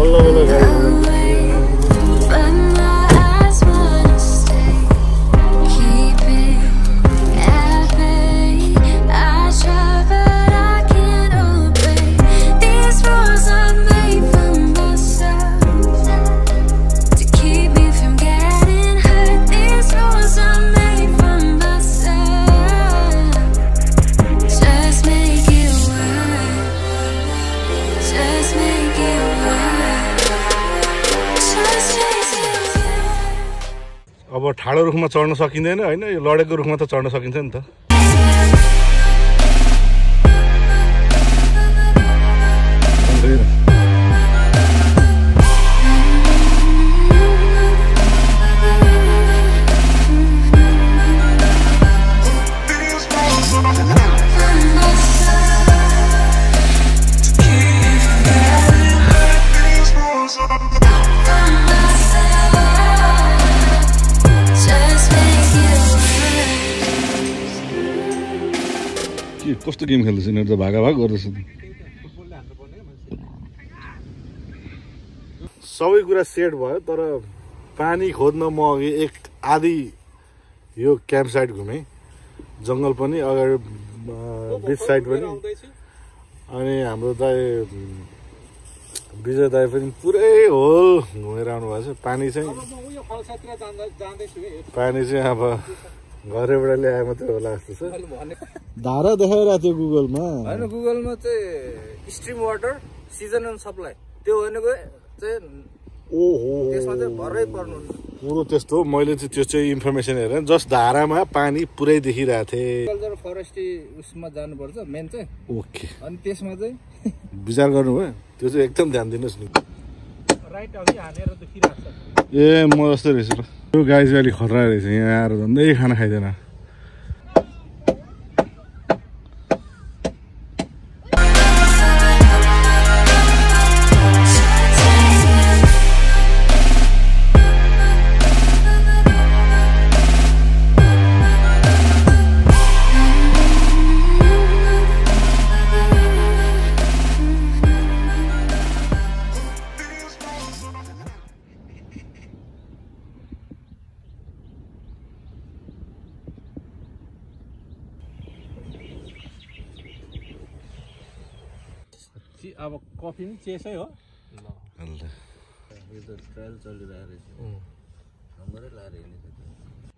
Hello, hello. रुखमा चढ्न सकिँदैन होइन? यो लडेको रुखमा त चढ्न सकिन्छ नि त। कस्तो गेम खेल्दैछ यिनीहरू त भागाभाग गर्दैछ सबै कुरा सेट भयो तर पानी खोज्न म अघि एक आधी यो क्याम्प साइड घुमेँ। जङ्गल पनि अगाडि बिच साइड पनि। अनि हाम्रो दाई विजय दाई पनि पुरै होल घुमेर आउनुभएको छ। पानी चाहिँ पानी चाहिँ अब घरैबाट ल्याए मात्रै होला जस्तो छ। धारा देखाइरहेको थियो गुगलमा। होइन गुगलमा चाहिँ stream water season and supply. त्यो भनेको चाहिँ ओहो। त्यसमा चाहिँ भरै पर्नु कुरो त्यस्तो मैले चाहिँ त्यो चाहिँ इन्फर्मेसन हेरेँ। जस्ट धारामा पानी पुरै देखिरहेको थिएँ। कल्चर फरेस्टी उसमा जानुपर्छ मेन चाहिँ। ओके अनि त्यसमा चाहिँ विचार गर्नुभयो। त्यो चाहिँ एकदम ध्यान दिनुहोस् न राइट अघि हानेर देखिरहेको छ ए म जस्तै रहेछ यो गाई चाहिँ अलिक खतरा रहेछ यहाँ आएर झन्डै खाना खाइँदैन ची- अब कफी पनि चेसै हो।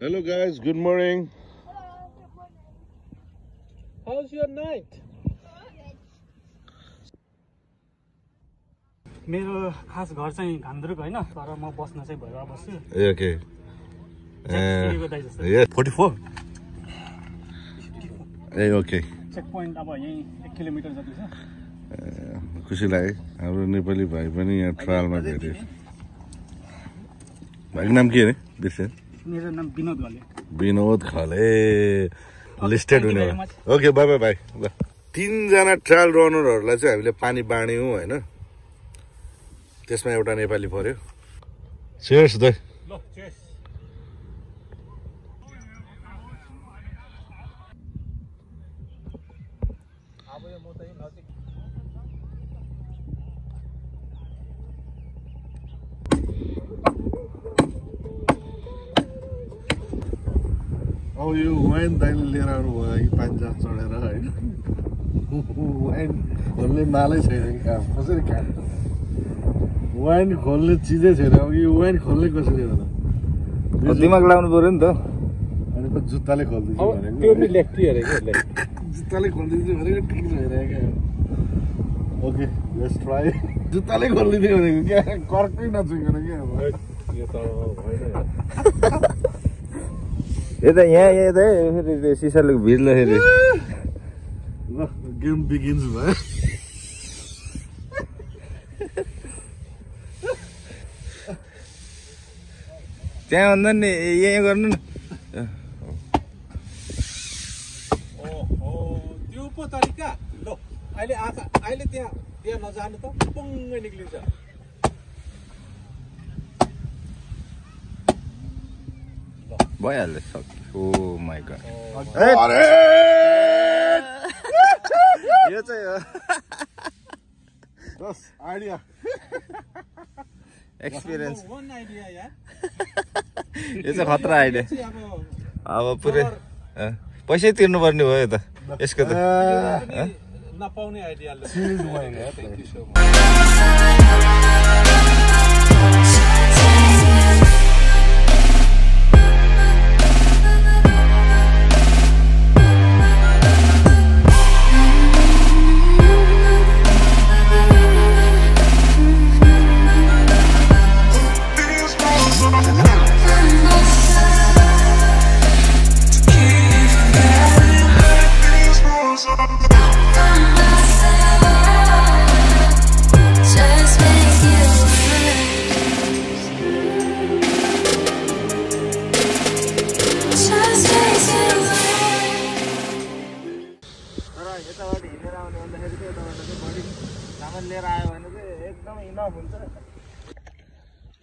Hello guys good morning how's your night मेरो खास घर चाहिँ घान्द्रुक होइन तर म बस्न चाहिँ भैरवा बस्छु। ए ओके ए। ओके चेक पोइन्ट अब यहीँ एक किलोमिटर जति छ। खुसी लाग्यो हाम्रो नेपाली भाइ पनि यहाँ ट्रायलमा भेट्यो भाइको नाम के अरे? बिर्सेँ मेरो नाम विनोद घले। विनोद खले लिस्टेड हुने ओके बाई बाई बाई ल। तिनजना ट्रायल रनरहरूलाई चाहिँ हामीले पानी बाँड्यौँ होइन? त्यसमा एउटा नेपाली पऱ्यो। सेयर्स दाइ ल चेस अब यो वाइन दाइले लिएर आउनु भयो कि पान्जा चढेर होइन वाइन खोल्ने मालै छैन कि काम कसरी काम वाइन खोल्ने चिजै छैन अब यो वाइन खोल्ने कसरी हो त दिमाग लगाउनु पऱ्यो नि त अनि जुत्ताले खोलिदिन्छु। जुत्ताले खोलिदिन्छु भनेको ठिक छैन क्या ओके लेट्स ट्राई जुत्ताले खोलिदिने भनेको क्या कर्कै नचुकेर क्या अब यो त होइन यता यहाँ यता फेरि सिसाले भिज्दाखेरि ल गेम बिगिन्स भयो त्यहाँ भन्दा नि यहाँ गर्नु न त्यो पो तरिका ल अहिले आँखा अहिले त्यहाँ त्यहाँ नजानु त पुङ्गै निक्लिन्छ भइहाल्यो सक्यो ओ माई गड यो चाहिँ हो बस आइडिया एक्सपिरियन्स वान आइडिया यार यो चाहिँ खतरा आइडिया अब अब पुरै पैसै तिर्नुपर्ने भयो त यसको त नपाउने आइडिया यताबाट हिँडेर आउने भन्दाखेरि चाहिँ यताबाट चाहिँ बढी सामान लिएर आयो भने चाहिँ एकदमै इनफ हुन्छ।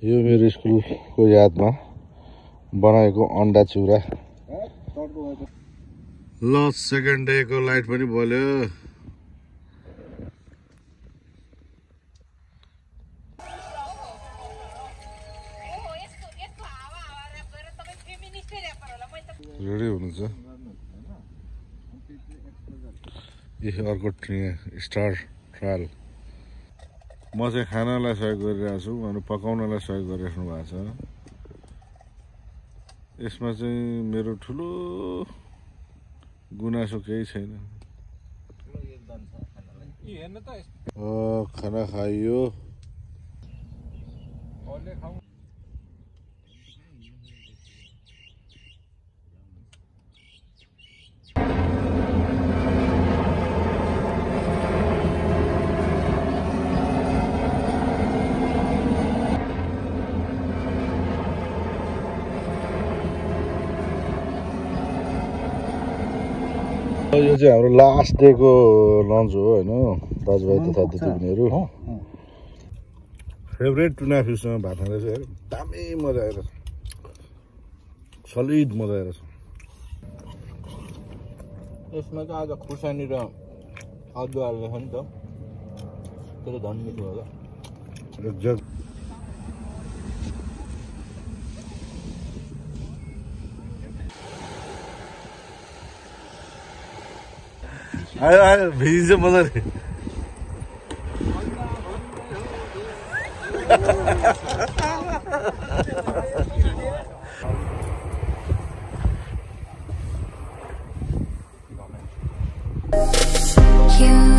यो मेरो स्कुलको यादमा बनाएको अन्डा चिउरा ल सेकेन्ड डेको लाइट पनि बल्यो। रेडी हुनुहुन्छ? ए अर्को ट्रि- स्टार ट्रायल। म चाहिँ खानालाई सहयोग गरिरहेको छु अनि पकाउनलाई सहयोग गरिराख्नु भएको छ। यसमा चाहिँ मेरो ठुलो गुनासो केही छैन। खाना खाइयो। यो चाहिँ हाम्रो लास्ट डेको लन्च हो होइन? दाजुभाइ तथा दिदीबहिनीहरू फेभरेट टुना फिससँग भात खाँदैछ हेर दामी मजा आएर सलिड मजा आएर छ। यसमा चाहिँ आज खुर्सानी र अदुवा हालेको छ नि त। त्यो त झन् मिठो होला। Hayır hayır benzin bunlar. you